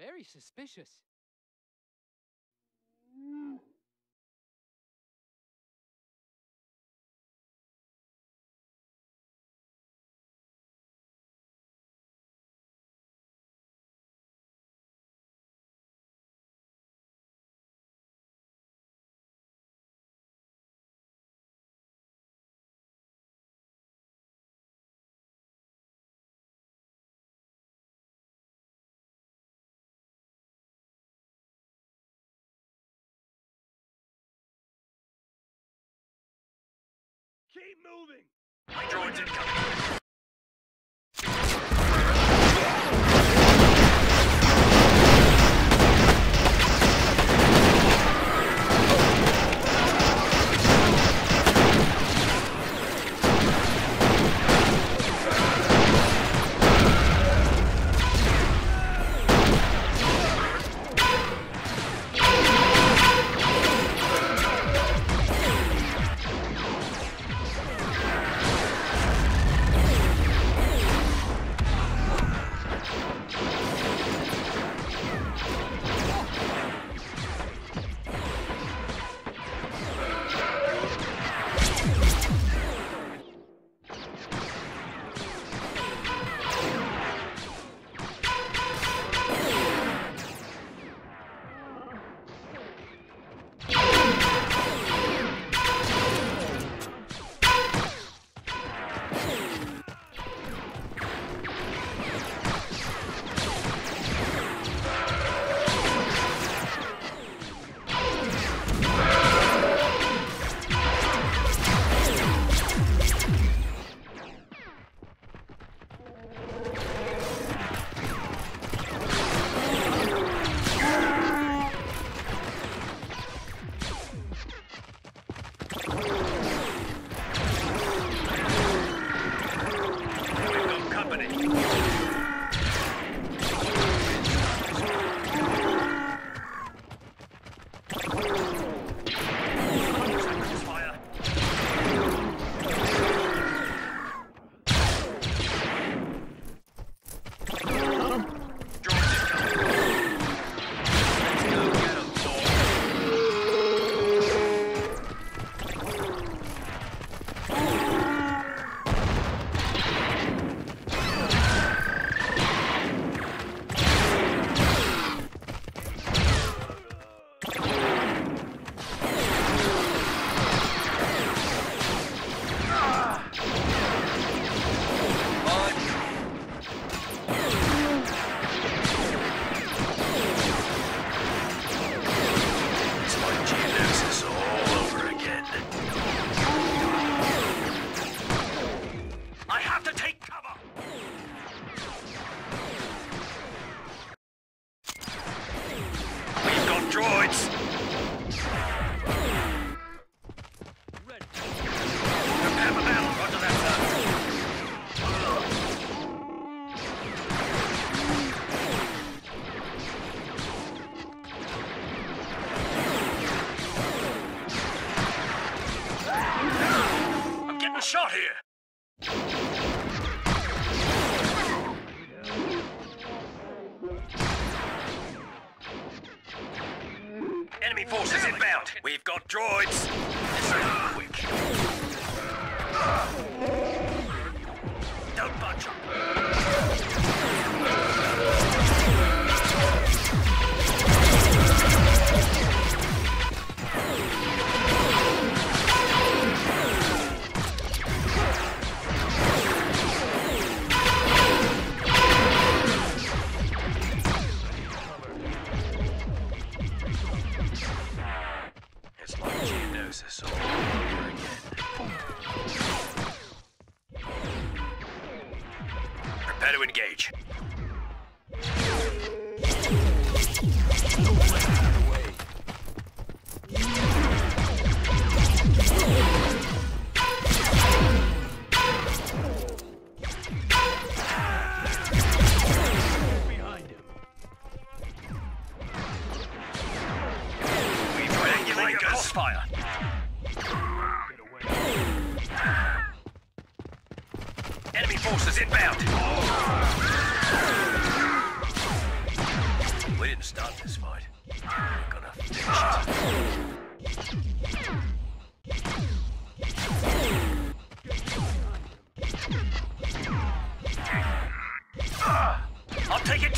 Very suspicious. Keep moving! Droids incoming! forces inbound. We've got droids. Quick. engage.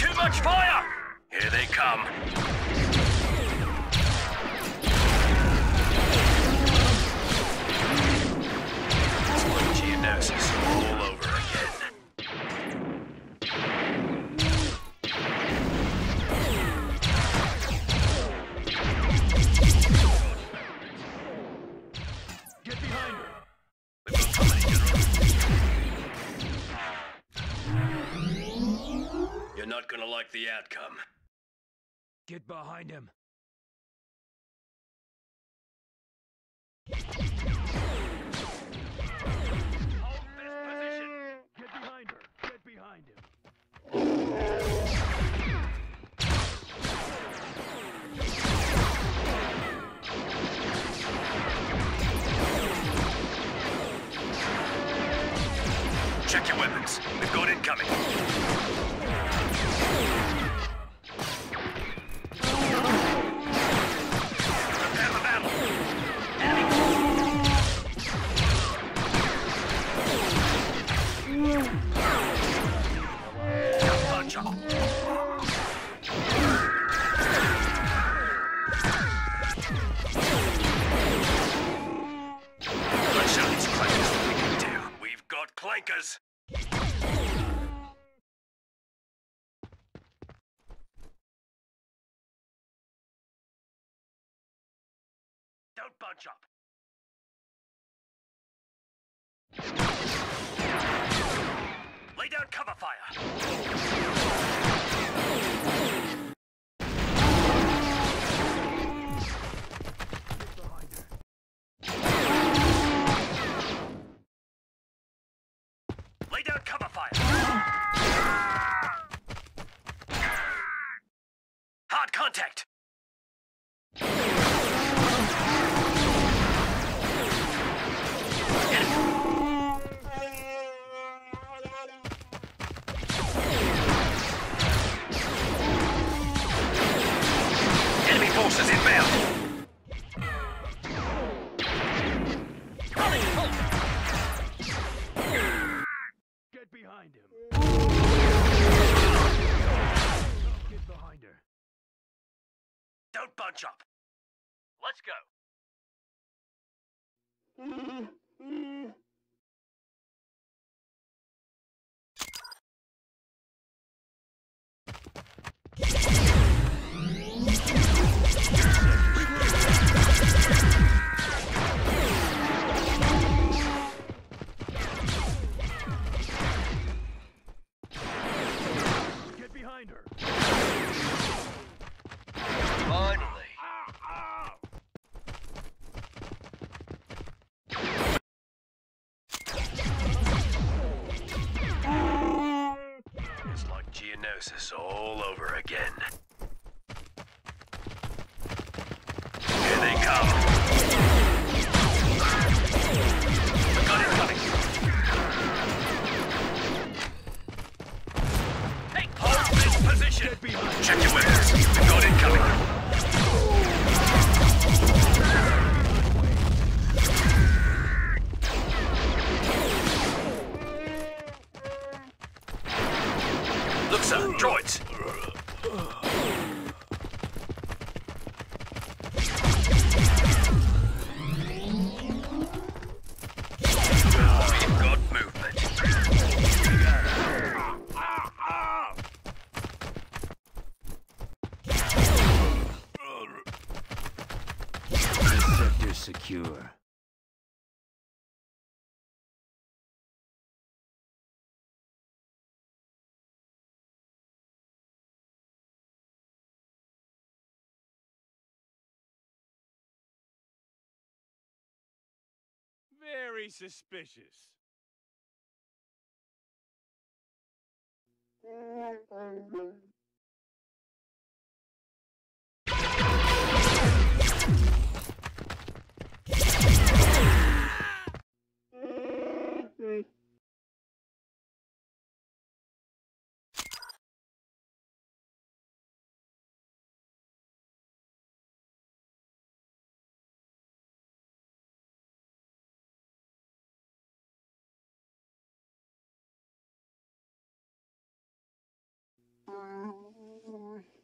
Too much fire! Here they come. Like the outcome. Get behind him. Hold this position. Get behind her. Get behind him. Check your weapons. We've got incoming. Don't bunch up. Lay down cover fire. Lay down cover fire. Hard contact. Forces inbound. Get behind him. Get behind her. Don't bunch up. Let's go. Behind her. Finally. It's like Geonosis all over Look, sir, droids. Secure. very suspicious. うん。